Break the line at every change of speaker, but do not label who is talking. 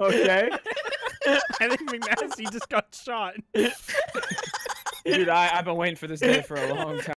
okay.
I think he just got shot.
Dude, I, I've been waiting for this day for a long time.